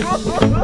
ha ha ha